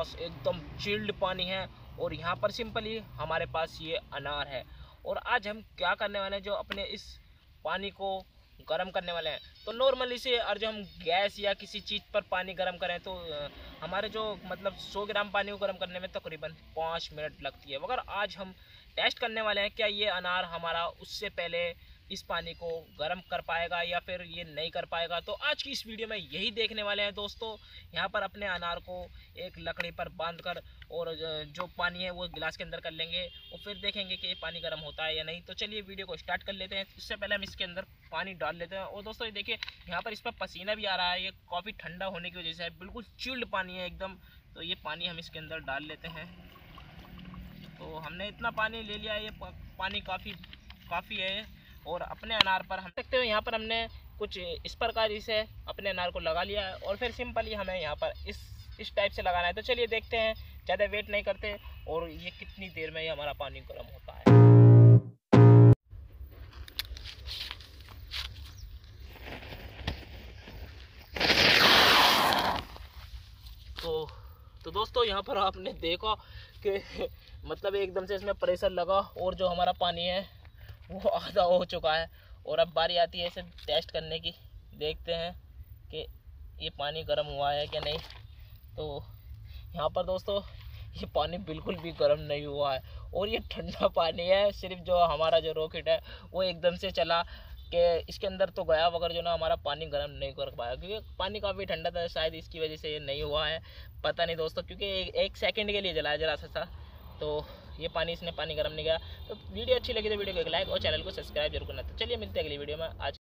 पास एकदम चिल्ड पानी है और यहाँ पर सिंपली हमारे पास ये अनार है। और आज हम क्या करने वाले हैं जो अपने इस पानी को गर्म करने वाले हैं? तो नॉर्मली से और जो हम गैस या किसी चीज़ पर पानी गर्म करें तो हमारे जो मतलब 100 ग्राम पानी को गर्म करने में तकरीबन तो पाँच मिनट लगती है। मगर आज हम टेस्ट करने वाले हैं क्या ये अनार हमारा उससे पहले इस पानी को गर्म कर पाएगा या फिर ये नहीं कर पाएगा। तो आज की इस वीडियो में यही देखने वाले हैं दोस्तों। यहाँ पर अपने अनार को एक लकड़ी पर बाँध कर और जो पानी है वो गिलास के अंदर कर लेंगे और फिर देखेंगे कि ये पानी गर्म होता है या नहीं। तो चलिए वीडियो को स्टार्ट कर लेते हैं। इससे पहले हम इसके अंदर पानी डाल लेते हैं। और दोस्तों, ये देखिए, यहाँ पर इस पर पसीना भी आ रहा है। ये काफ़ी ठंडा होने की वजह से बिल्कुल चिल्ड पानी है एकदम। तो ये पानी हम इसके अंदर डाल लेते हैं। तो हमने इतना पानी ले लिया ये पानी काफ़ी काफ़ी है। और अपने अनार पर हम सकते हो, यहाँ पर हमने कुछ इस प्रकार इसे अपने अनार को लगा लिया है और फिर सिंपली हमें यहाँ पर इस इस टाइप से लगाना है। तो चलिए देखते हैं, ज़्यादा वेट नहीं करते और ये कितनी देर में ये हमारा पानी गर्म होता है। तो तो दोस्तों, यहाँ पर आपने देखा कि मतलब एकदम से इसमें प्रेशर लगा और जो हमारा पानी है वो आधा हो चुका है और अब बारी आती है इसे टेस्ट करने की। देखते हैं कि ये पानी गर्म हुआ है कि नहीं। तो यहाँ पर दोस्तों ये पानी बिल्कुल भी गर्म नहीं हुआ है और ये ठंडा पानी है सिर्फ़ जो हमारा जो रॉकेट है वो एकदम से चला कि इसके अंदर तो गया वगैरह जो ना हमारा पानी गर्म नहीं कर पाया। क्योंकि पानी काफ़ी ठंडा था शायद इसकी वजह से ये नहीं हुआ है। पता नहीं दोस्तों क्योंकि एक, एक सेकंड के लिए जलाया जला सा था। तो ये पानी, इसने पानी गर्म नहीं गया तो वीडियो अच्छी लगी तो वीडियो को एक लाइक और चैनल को सब्सक्राइब ज़रूर करना। तो चलिए मिलते हैं अगली वीडियो में। आज